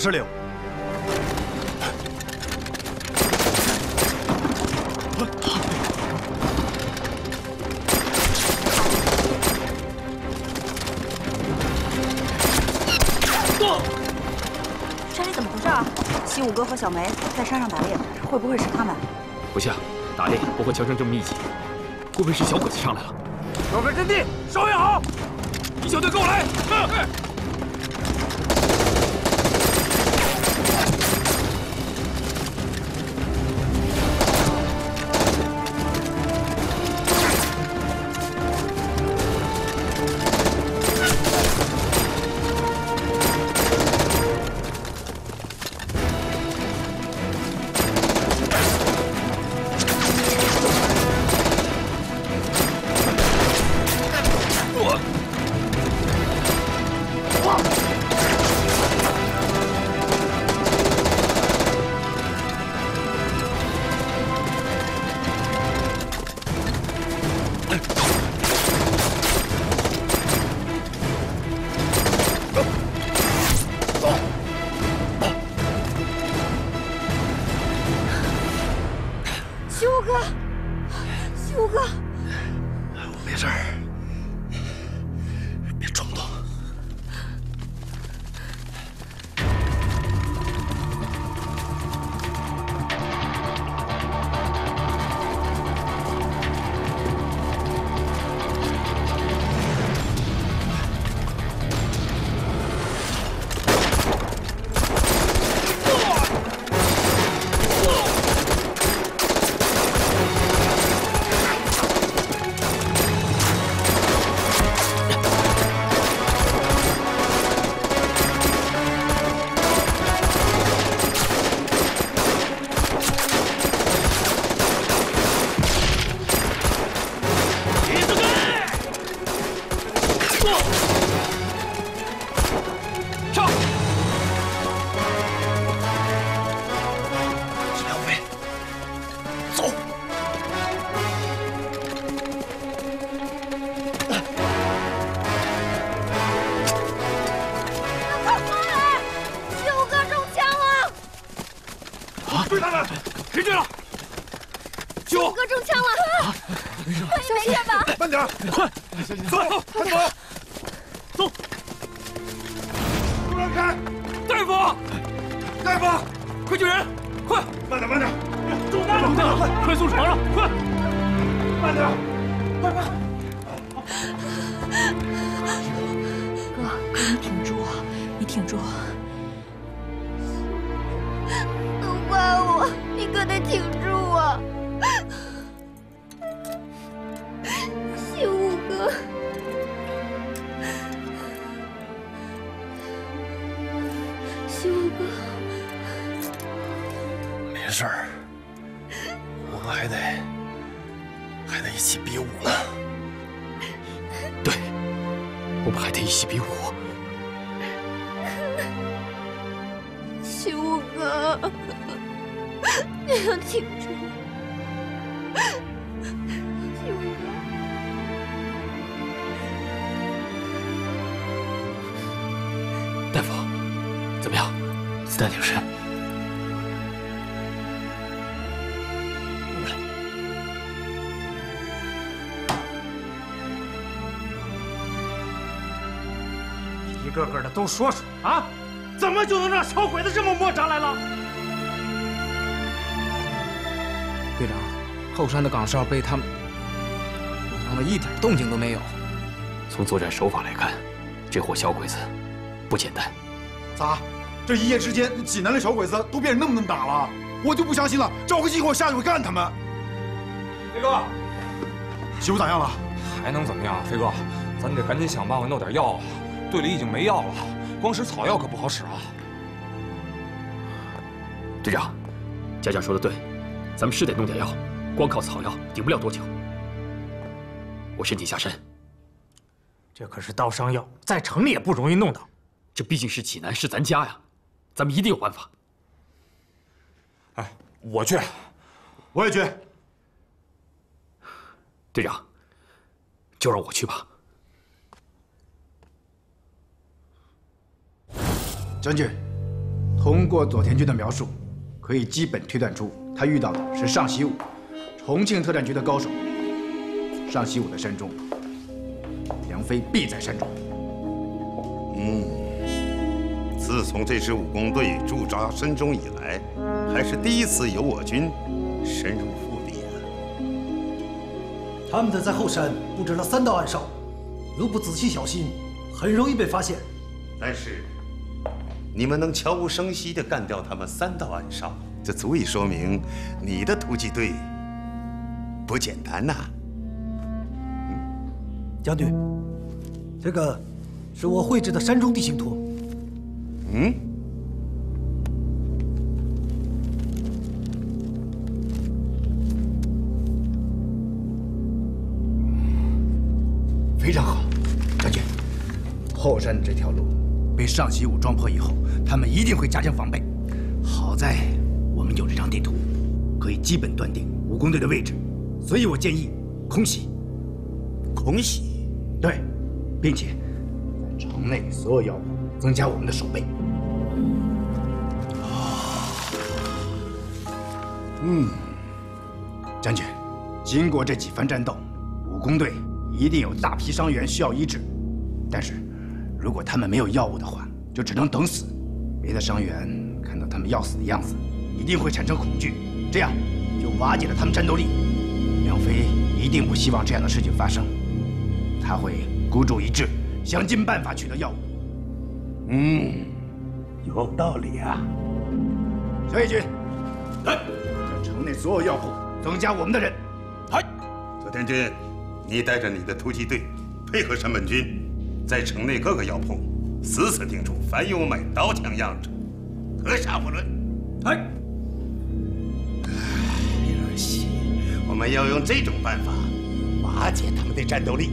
不是猎物。山里怎么回事啊？西武哥和小梅在山上打猎，会不会是他们？不像，打猎不会枪声这么密集，会不会是小鬼子上来了？守备阵地，守卫好！一小队跟我来！一起比武。西武哥，你要挺住。西武哥。大夫，怎么样？子弹挺深。个个的都说说啊，怎么就能让小鬼子这么摸上来了？队长，后山的岗哨被他们弄得一点动静都没有。从作战手法来看，这伙小鬼子不简单。咋？这一夜之间，济南的小鬼子都变成那么能打了？我就不相信了，找个机会我下去会干他们。飞哥，媳妇咋样了？还能怎么样？飞哥，咱得赶紧想办法弄点药啊！队里已经没药了，光使草药可不好使啊。队长，家长说的对，咱们是得弄点药，光靠草药顶不了多久。我申请下山。这可是刀伤药，在城里也不容易弄到。这毕竟是济南，是咱家呀，咱们一定有办法。哎，我去，我也去。队长，就让我去吧。将军，通过左田军的描述，可以基本推断出他遇到的是尚习武，重庆特战局的高手。尚习武的山中，梁飞必在山中。嗯，自从这支武工队驻扎山中以来，还是第一次有我军深入腹地啊！他们的在后山布置了三道暗哨，如不仔细小心，很容易被发现。但是，你们能悄无声息地干掉他们三道暗哨，这足以说明你的突击队不简单呐！将军，这个是我绘制的山中地形图。嗯，非常好，将军。后山这条路被上习武撞破以后，他们一定会加强防备。好在我们有这张地图，可以基本断定武工队的位置，所以我建议空袭。空袭？对，并且在城内所有要铺增加我们的守备。嗯，将军，经过这几番战斗，武工队一定有大批伤员需要医治。但是，如果他们没有药物的话，就只能等死。别的伤员看到他们要死的样子，一定会产生恐惧，这样就瓦解了他们战斗力。梁飞一定不希望这样的事情发生，他会孤注一掷，想尽办法取得药物。嗯，有道理啊。小野君，来，让城内所有药铺增加我们的人。嗨，佐田君，你带着你的突击队，配合山本军，在城内各个药铺死死盯住凡有买刀枪样者，格杀勿论。嗨，儿媳，我们要用这种办法瓦解他们的战斗力。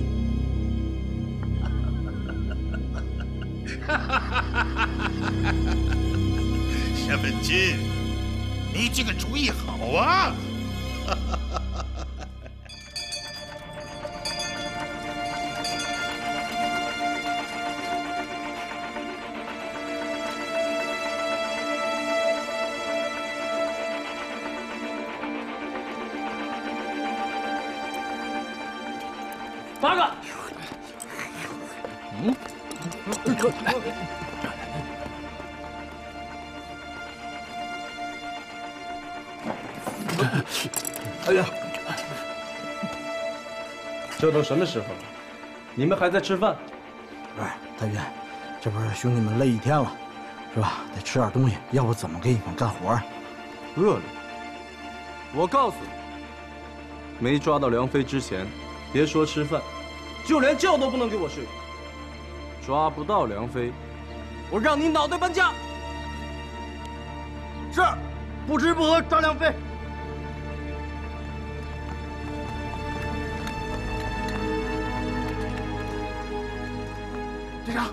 山本君，你这个主意好啊！八个。嗯。哎呀，这都什么时候了？你们还在吃饭？不是，大元，这不是兄弟们累一天了，是吧？得吃点东西，要不怎么给你们干活啊？饿了。我告诉你，没抓到梁飞之前，别说吃饭，就连觉都不能给我睡。抓不到梁飞，我让你脑袋搬家。是，不吃不喝抓梁飞。队长，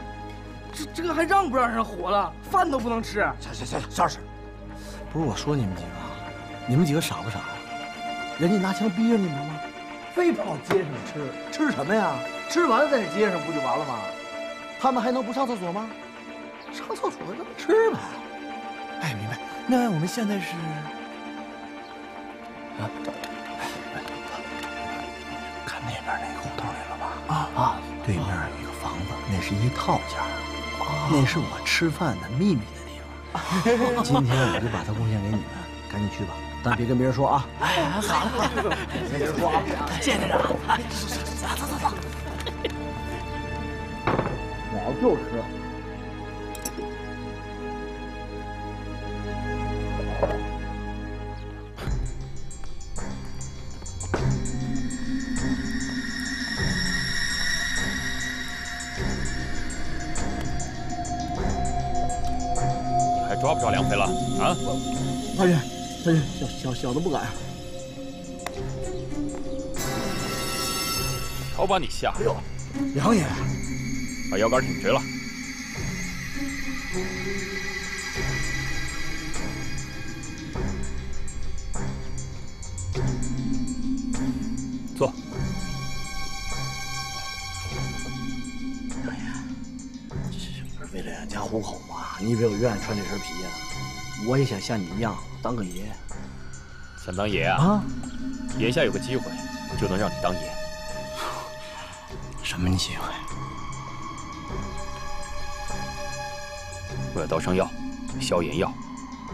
这这个还让不让人活了？饭都不能吃。行行行，邵氏，不是我说你们几个，你们几个傻不傻呀？人家拿枪逼着你们了吗？非跑街上吃，吃什么呀？吃完了在这街上不就完了吗？他们还能不上厕所吗？上厕所咱们吃呗。哎，明白。那我们现在是啊，看那边那个胡同里了吧？啊啊，对面有一个房子，那是一套间，那是我吃饭的秘密的地方。今天我就把它贡献给你们，赶紧去吧，但别跟别人说啊。哎，好了，别跟别人说啊。谢谢队长。走走走走。我就吃。小小小的不敢。瞧把你吓的！哎呦，梁爷。把腰杆挺直了。坐。梁爷，这是为了养家糊口嘛。你以为我愿意穿这身皮呀、我也想像你一样当个爷。想当爷啊？啊？眼下有个机会，就能让你当爷。什么机会？我要刀伤药、消炎药，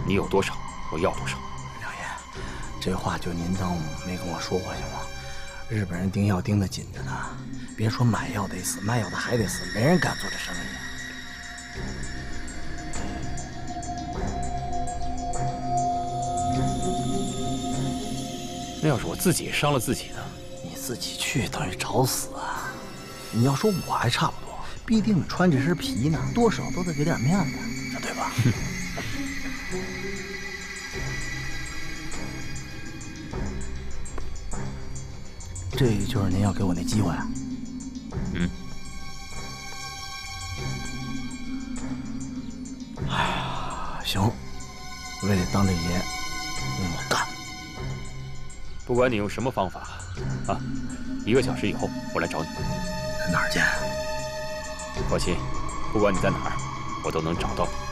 你有多少，我要多少。梁爷，这话就您当没跟我说过行吗？日本人盯药盯得紧着呢，别说买药得死，卖药的还得死，没人敢做这生意。那要是我自己伤了自己呢？你自己去等于找死啊！你要说我还差不多，毕竟穿这身皮呢，多少都得给点面子，这对吧？这就是您要给我那机会啊？嗯。哎呀，行，为了当这爷。不管你用什么方法，啊，一个小时以后我来找你。哪儿见？放心，不管你在哪儿，我都能找到你。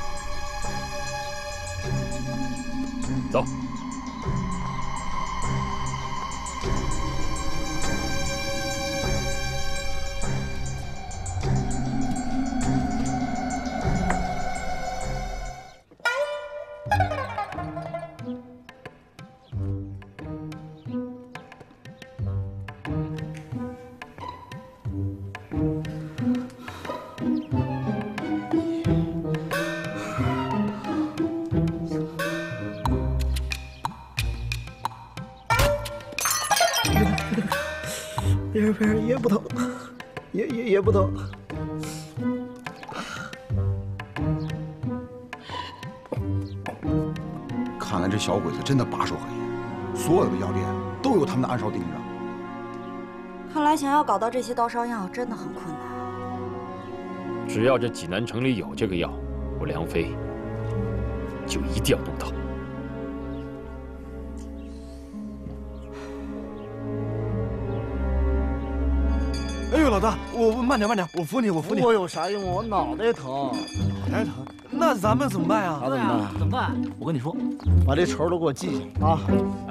别人也不疼，也也也不疼。看来这小鬼子真的把守很严，所有的药店都有他们的暗哨盯着。看来想要搞到这些刀伤药真的很困难。只要这济南城里有这个药，我梁飞就一定要弄到。慢点慢点，我扶你，我扶你。我有啥用？我脑袋疼。脑袋疼？那咱们怎么办呀？那怎么办？怎么办？我跟你说，把这仇都给我记下啊！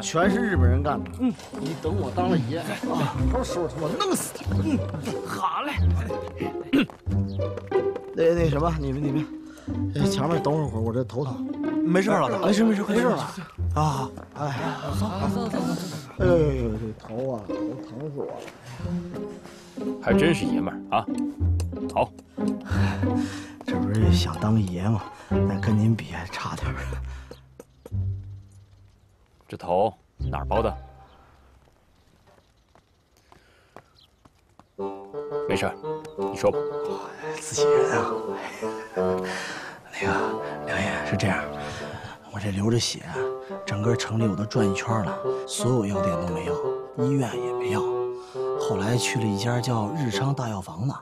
全是日本人干的。嗯，你等我当了爷啊，到时候他妈弄死他。嗯，好嘞。那那什么，你们你们，这前面等会儿会儿，我这头疼。没事，老大，没事没事没事了。啊，哎，走走走走走。哎呦呦呦，这头啊，头疼死我了。还真是爷们儿啊！好，这不是想当爷吗？那跟您比还差点儿。这头哪儿包的？没事，你说吧。自己人啊。那个梁爷是这样，我这流着血，整个城里我都转一圈了，所有药店都没药，医院也没药。后来去了一家叫日昌大药房的，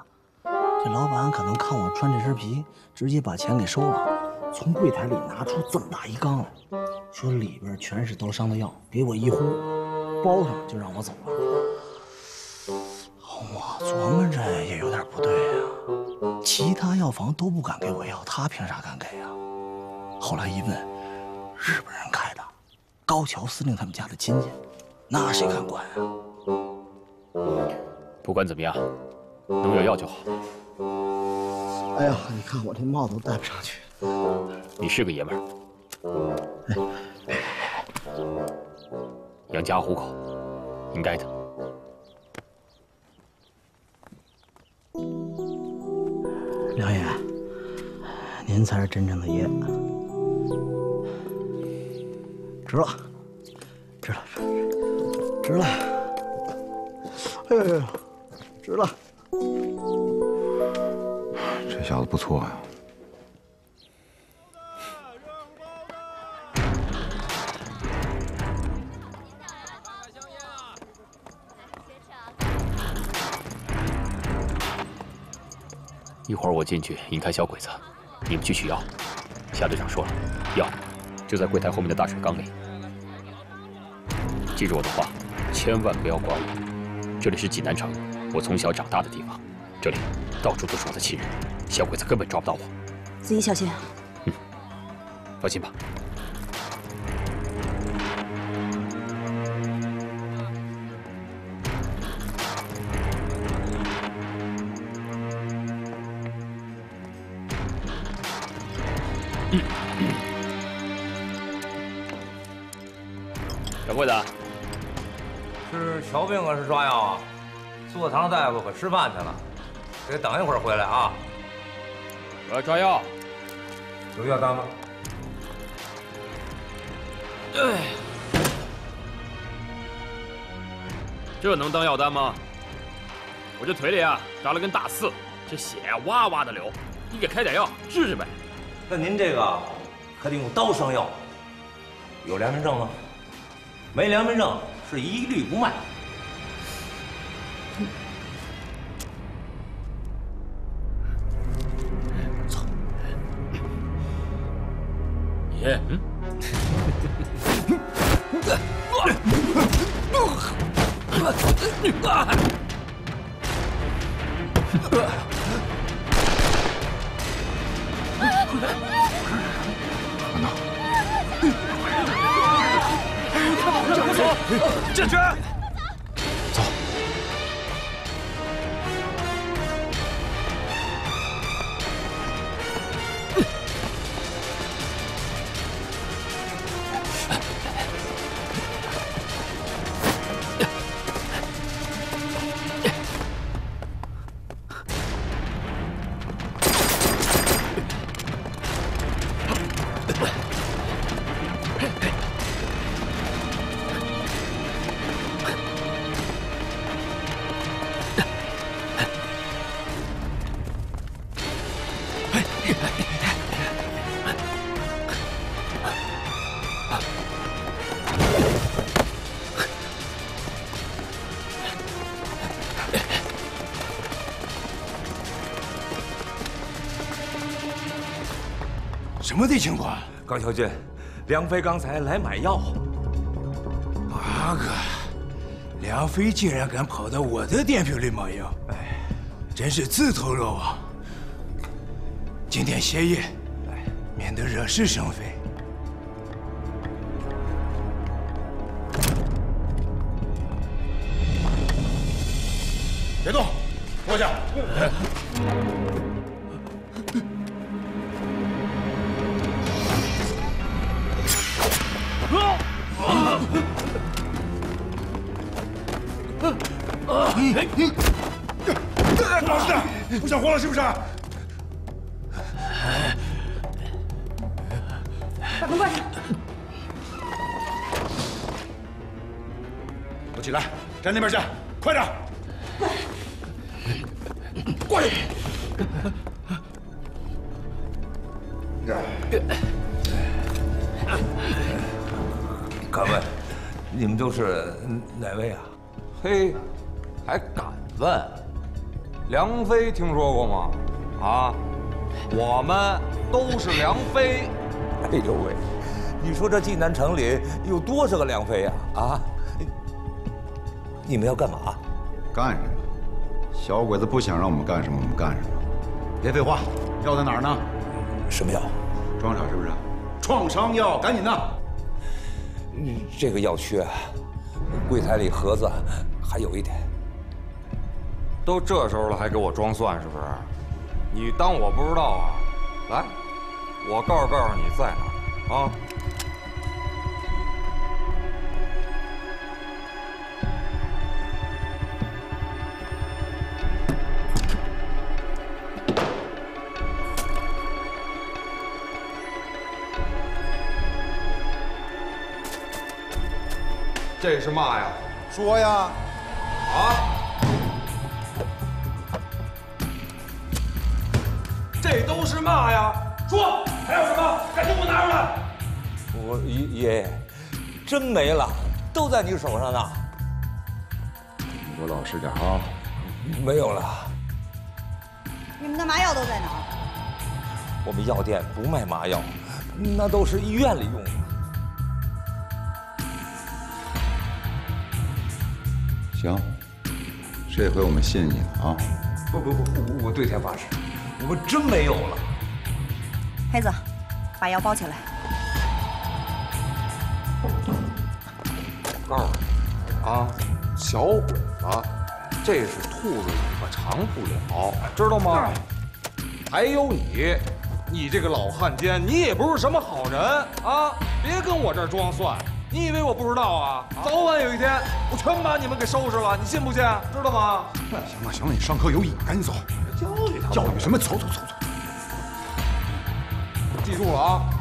这老板可能看我穿这身皮，直接把钱给收了，从柜台里拿出这么大一缸来，说里边全是刀伤的药，给我一呼，包上就让我走了。我琢磨着也有点不对呀、其他药房都不敢给我药，他凭啥敢给呀、后来一问，日本人开的，高桥司令他们家的亲戚，那谁敢管呀、不管怎么样，能有药就好。哎呀，你看我这帽子都戴不上去。你是个爷们儿，养家糊口，应该的。梁爷，您才是真正的爷。值了，值了，值了！哎呦呦，值了！这小子不错呀、一会儿我进去引开小鬼子，你们去取药。夏队长说了，药就在柜台后面的大水缸里。记住我的话，千万不要管我。这里是济南城，我从小长大的地方，这里到处都是我的亲人，小鬼子根本抓不到我。子怡，小心。嗯，放心吧。坐堂大夫可吃饭去了，得等一会儿回来啊。我要抓药，有药单吗？哎，这能当药单吗？我这腿里啊扎了根大刺，这血呀哇哇的流，你给开点药治治呗。那您这个可得用刀伤药，有良民证吗？没良民证是一律不卖。什么的情况？高小军，梁飞刚才来买药。八哥，梁飞竟然敢跑到我的店铺里买药，哎，真是自投罗网。今天歇业，免得惹是生非。别动，坐下。哎，你老实点，不想活了是不是？把门关上。都起来，站那边去，快点！过去。敢问，你们都是哪位啊？嘿，敢问？梁飞听说过吗？啊，我们都是梁飞。哎呦喂，你说这济南城里有多少个梁飞呀？啊，你们要干嘛？干什么？小鬼子不想让我们干什么，我们干什么。别废话，药在哪儿呢？什么药？装傻是不是？创伤药，赶紧的。这个药缺，柜台里盒子还有一点。都这时候了，还给我装蒜是不是？你当我不知道啊？来，我告诉告诉你在哪儿啊？这是嘛呀？说呀！啊！嘛呀？说，还有什么？赶紧给我拿出来！我爷爷爷，真没了，都在你手上呢。你给我老实点啊！没有了。你们的麻药都在哪儿？我们药店不卖麻药，那都是医院里用的。行，这回我们信你了啊！不不不，我对天发誓，我们真没有了。孩子把药包起来。告诉你啊小鬼子这是兔子尾巴长不了知道吗还有你你这个老汉奸你也不是什么好人啊别跟我这装蒜你以为我不知道啊？早晚有一天我全把你们给收拾了你信不信？知道吗？行了行了你上课有瘾赶紧走教育他教育什么？走走走走。记住了啊！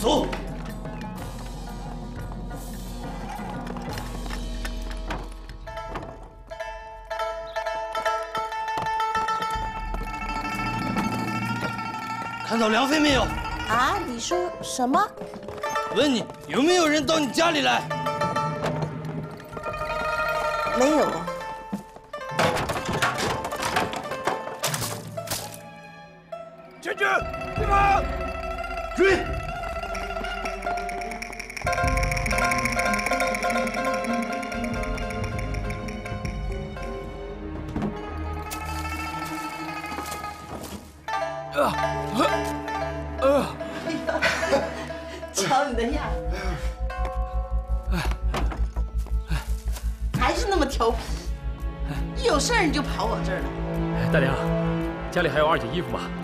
走！看到梁飞没有？啊，你说什么？问你有没有人到你家里来？没有。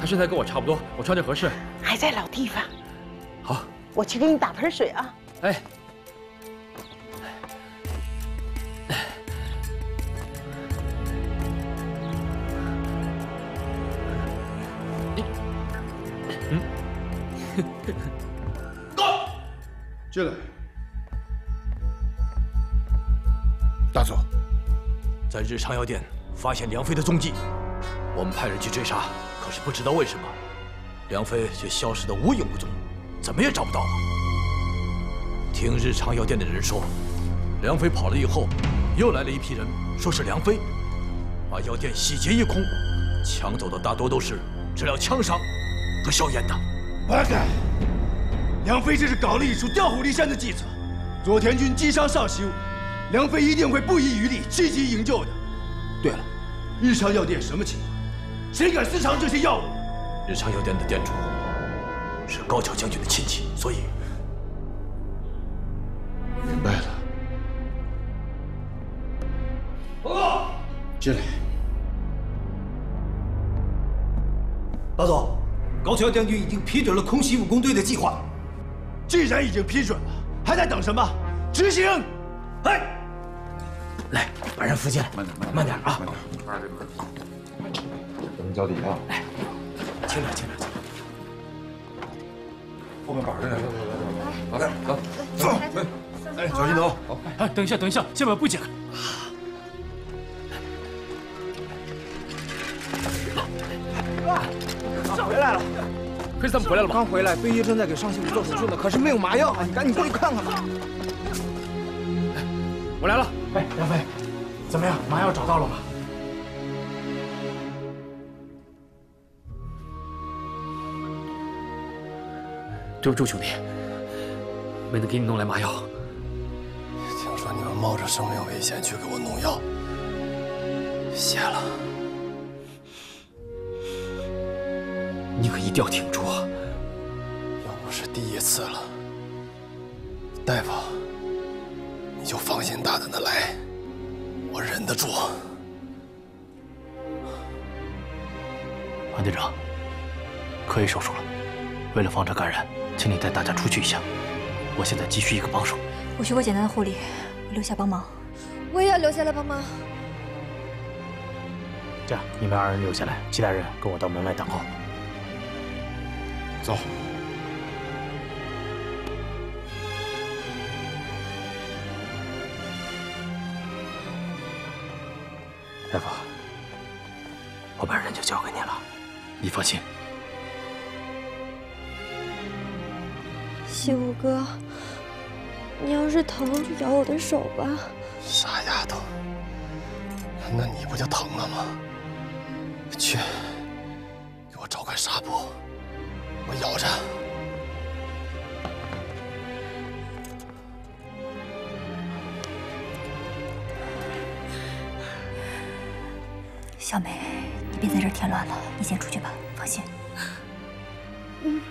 身材跟我差不多，我穿着合适。还在老地方。好，我去给你打盆水啊。哎。进来。大佐，在日昌药店发现梁飞的踪迹，我们派人去追查，可是不知道为什么，梁飞却消失得无影无踪，怎么也找不到了！听日常药店的人说，梁飞跑了以后，又来了一批人，说是梁飞，把药店洗劫一空，抢走的大多都是治疗枪伤和消炎的。八改，梁飞这是搞了一出调虎离山的计策。左田军击伤尚修，梁飞一定会不遗余力积极营救的。对了，日常药店什么情况？谁敢私藏这些药物？日常药店的店主是高桥将军的亲戚，所以明白了。报告，进来。大总，高桥将军已经批准了空袭武工队的计划。既然已经批准了，还在等什么？执行！哎，来，把人扶进来，慢点，慢点啊！慢点，慢点。脚底下。来，轻点，轻点，轻点。后面板着呢，来来来，走，走，哎，小心走。好，哎，等一下，等一下，先把布解开。回来了，黑子他们回来了吗？刚回来，贝医正在给尚西武做手术呢，可是没有麻药啊！你赶紧过去看看吧。我来了。哎，杨飞，怎么样？麻药找到了吗？对不住，兄弟，没能给你弄来麻药。听说你们冒着生命危险去给我弄药，谢了。你可一定要挺住啊！又不是第一次了，大夫，你就放心大胆的来，我忍得住。王队长，可以手术了。为了防止感染，请你带大家出去一下。我现在急需一个帮手。我学过简单的护理，我留下帮忙。我也要留下来帮忙。这样，你们二人留下来，其他人跟我到门外等候。走。大夫，我把人就交给你了，你放心。西武哥，你要是疼就咬我的手吧。傻丫头，那你不就疼了吗？去，给我找块纱布，我咬着。小梅，你别在这儿添乱了，你先出去吧，放心。嗯。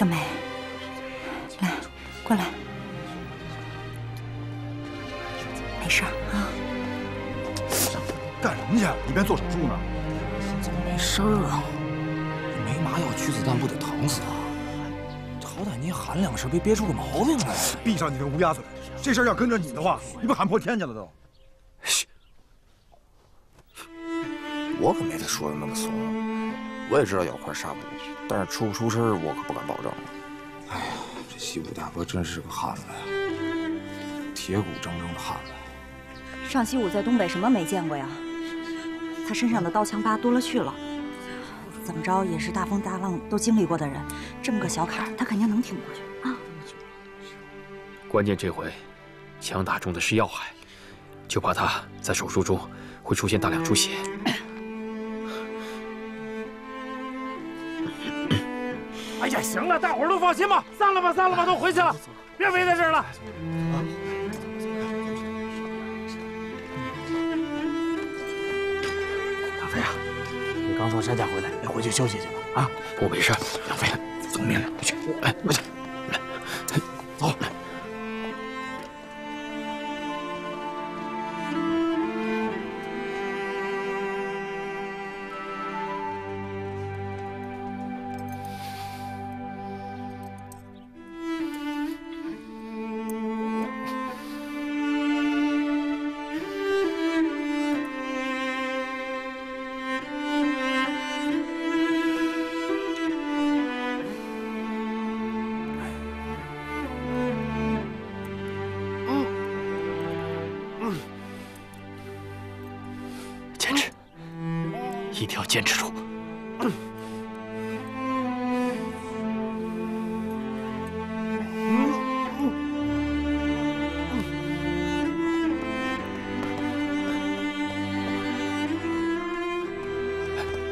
小梅，来，过来，没事儿啊。干什么去？一边做手术呢？怎么没事儿啊？没麻药取子弹不得疼死啊？好歹你也喊两声，别憋出个毛病来。闭上你的乌鸦嘴！这事儿要跟着你的话，你不喊破天去了都。我可没他说的那么怂，我也知道咬块纱布，但是出不出事儿我可不敢保证。哎呀，这西武大哥真是个汉子呀，铁骨铮铮的汉子。尚西武在东北什么没见过呀？他身上的刀枪疤多了去了，怎么着也是大风大浪都经历过的人，这么个小坎儿他肯定能挺过去啊。关键这回，枪打中的是要害，就怕他在手术中会出现大量出血。行了，大伙儿都放心吧，散了吧，散了吧，都回去了，别围在这儿了。大飞啊，你刚从山下回来，你回去休息去吧。啊，我没事。杨飞，总命令，去，哎，快去，来走。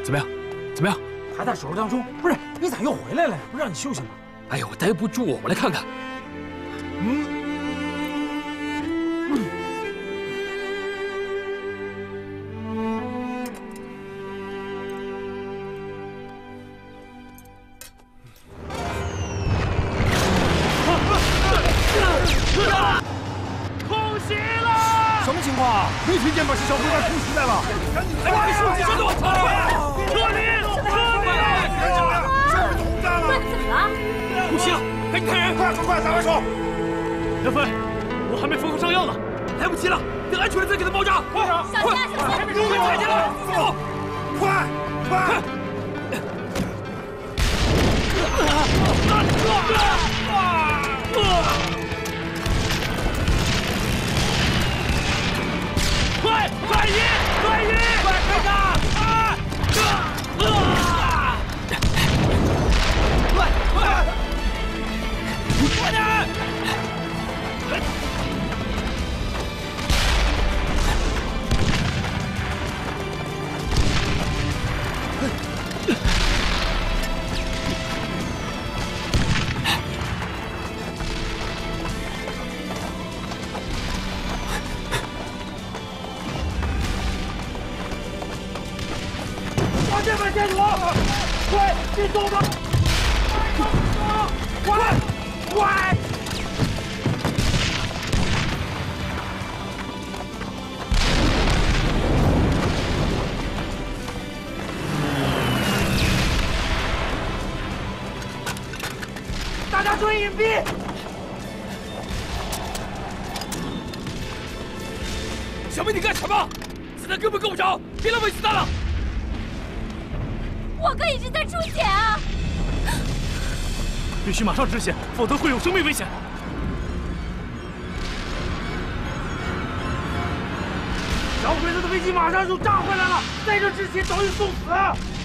怎么样？怎么样？还在手术当中。不是，你咋又回来了呀？不让你休息吗？哎呦，我待不住，我来看看。须马上止血，否则会有生命危险。小鬼子的飞机马上就炸回来了，在这之前早已送死。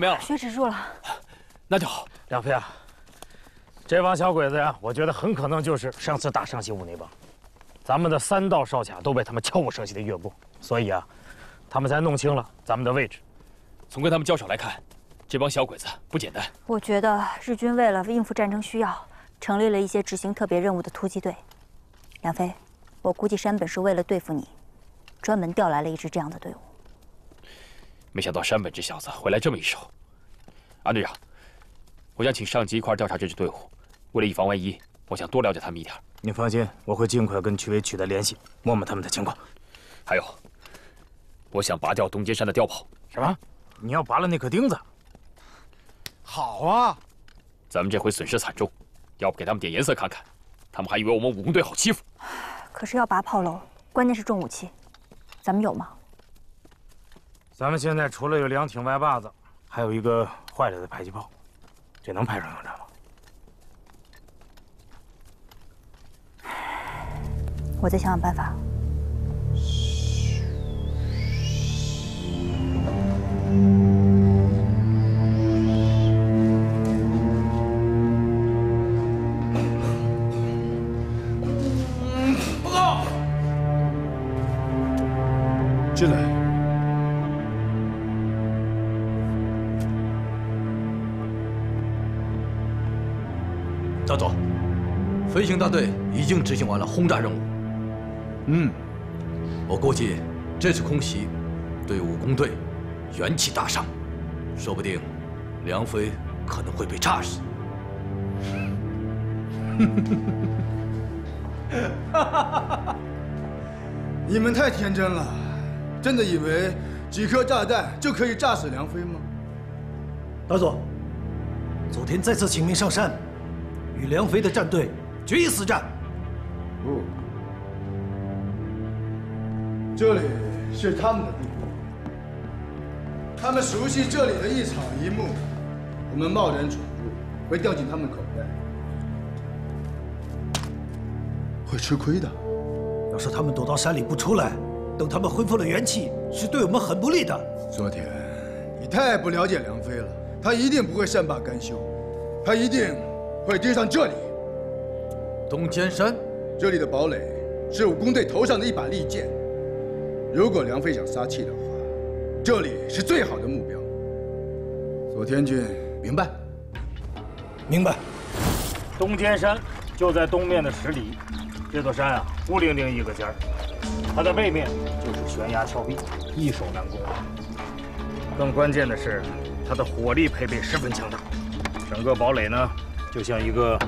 怎么样了？血止住了。那就好。梁飞啊，这帮小鬼子呀，我觉得很可能就是上次打上西武那帮。咱们的三道哨卡都被他们悄无声息的越过，所以啊，他们才弄清了咱们的位置。从跟他们交手来看，这帮小鬼子不简单。我觉得日军为了应付战争需要，成立了一些执行特别任务的突击队。梁飞，我估计山本是为了对付你，专门调来了一支这样的队伍。没想到山本这小子会来这么一手。安队长，我想请上级一块调查这支队伍。为了以防万一，我想多了解他们一点。你放心，我会尽快跟区委取得联系，摸摸他们的情况。还有，我想拔掉东尖山的碉堡。什么？你要拔了那颗钉子？好啊！咱们这回损失惨重，要不给他们点颜色看看，他们还以为我们武工队好欺负。可是要拔炮楼，关键是重武器，咱们有吗？咱们现在除了有两挺歪把子，还有一个坏了的迫击炮，这能派上用场吗？我再想想办法。报大佐，飞行大队已经执行完了轰炸任务。嗯，我估计这次空袭对武工队元气大伤，说不定梁飞可能会被炸死。你们太天真了，真的以为几颗炸弹就可以炸死梁飞吗？大佐，昨天再次请命上山，与梁飞的战队决一死战。不，这里是他们的地盘，他们熟悉这里的一草一木，我们贸然闯入会掉进他们口袋，会吃亏的。要是他们躲到山里不出来，等他们恢复了元气，是对我们很不利的。昨天，你太不了解梁飞了，他一定不会善罢甘休，他一定会盯上这里。东尖山，这里的堡垒是武工队头上的一把利剑。如果梁飞想撒气的话，这里是最好的目标。左天君，明白？明白。东尖山就在东面的十里，这座山啊，孤零零一个尖儿，它的背面就是悬崖峭壁，易守难攻。更关键的是，它的火力配备十分强大，整个堡垒呢，就像一个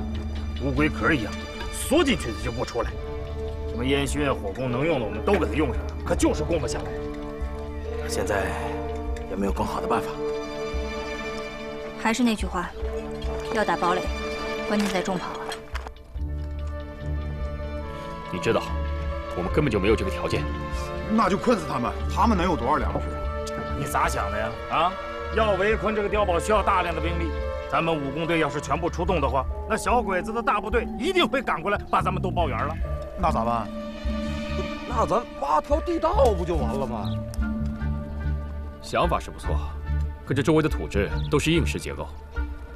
乌龟壳一样，缩进去就不出来。什么烟熏啊、火攻能用的我们都给它用上了，可就是攻不下来。现在也没有更好的办法。还是那句话，要打堡垒，关键在重炮啊。你知道，我们根本就没有这个条件。那就困死他们，他们能有多少粮食？你咋想的呀？啊，要围困这个碉堡需要大量的兵力。咱们武工队要是全部出动的话，那小鬼子的大部队一定会赶过来，把咱们都包圆了。那咋办？那咱挖条地道不就完了吗？想法是不错，可这周围的土质都是硬石结构，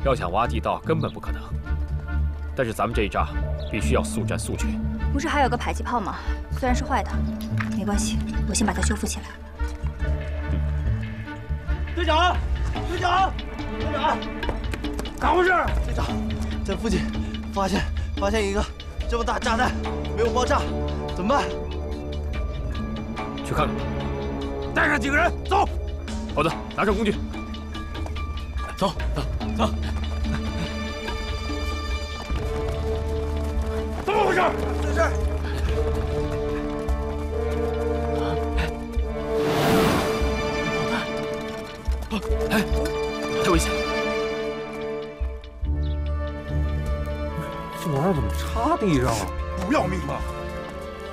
要想挖地道根本不可能。但是咱们这一仗必须要速战速决。不是还有个迫击炮吗？虽然是坏的，没关系，我先把它修复起来。队长，队长，队长，咋回事？队长，在附近发现发现一个这么大炸弹，没有爆炸，怎么办？去看看。带上几个人走。好的，拿上工具。走走走。怎么回事？在这是。哎，太危险了！玩意儿怎么插地上了？不要命了？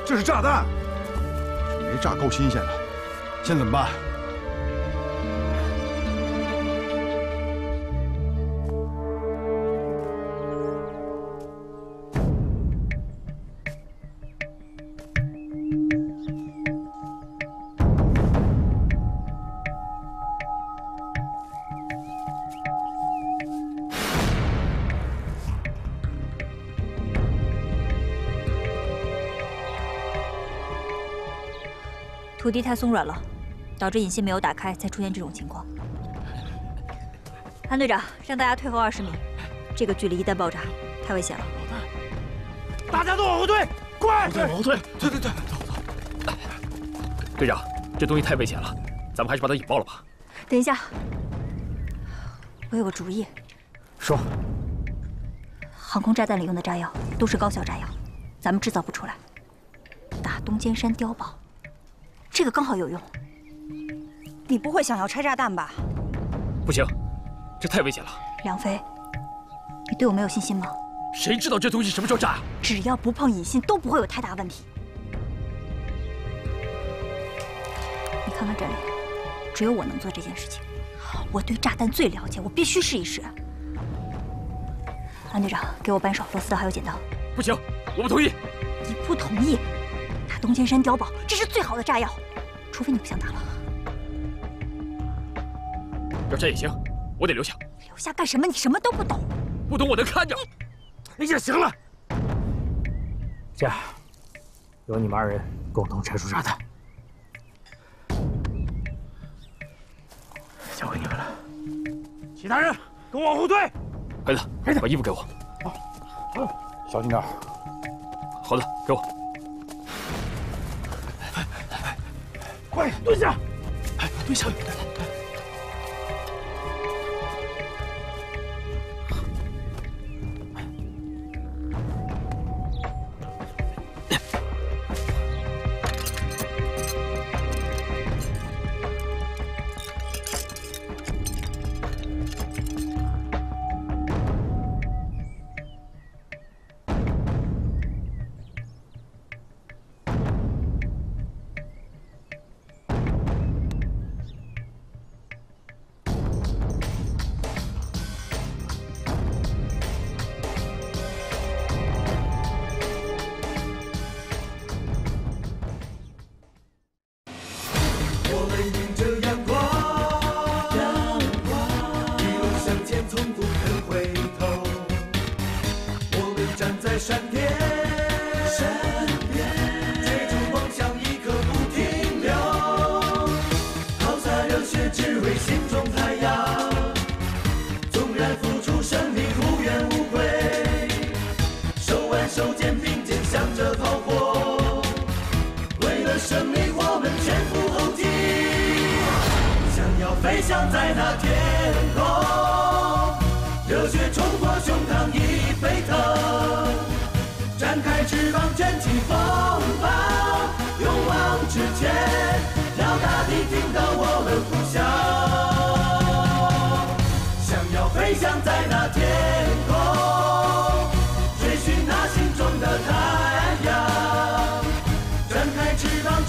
这是炸弹，没炸够新鲜的。现在怎么办？地太松软了，导致引信没有打开，才出现这种情况。韩队长，让大家退后二十米，这个距离一旦爆炸，太危险了。大家都往后退，快！对，往后退。对对对，走走。队长，这东西太危险了，咱们还是把它引爆了吧。等一下，我有个主意。说。航空炸弹里用的炸药都是高效炸药，咱们制造不出来。打东尖山碉堡。这个刚好有用。你不会想要拆炸弹吧？不行，这太危险了。梁飞，你对我没有信心吗？谁知道这东西什么时候炸？只要不碰引信，都不会有太大问题。你看看这里，只有我能做这件事情。我对炸弹最了解，我必须试一试。安队长，给我扳手、螺丝刀还有剪刀。不行，我不同意。你不同意？打东尖山碉堡，这是最好的炸药，除非你不想打了。要炸也行，我得留下。留下干什么？你什么都不懂。不懂我能看着。哎呀，行了，这样，由你们二人共同拆除炸弹，交给你们了。其他人跟我往后退。孩子，孩子，把衣服给我。小心点。猴子，给我。快蹲下！哎，蹲下！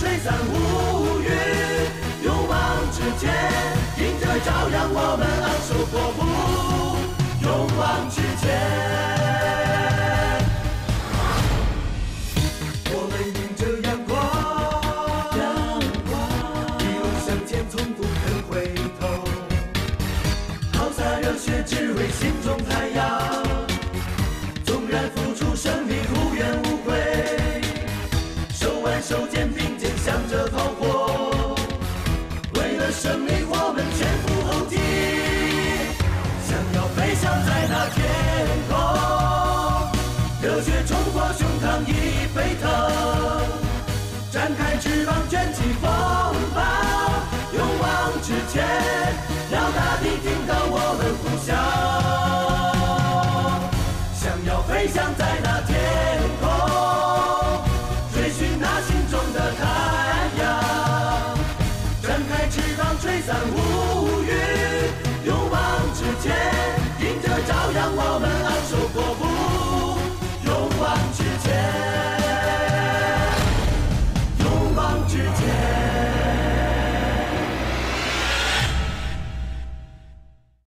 挥散乌云，勇往直前，迎着朝阳，我们昂首阔步，勇往直前。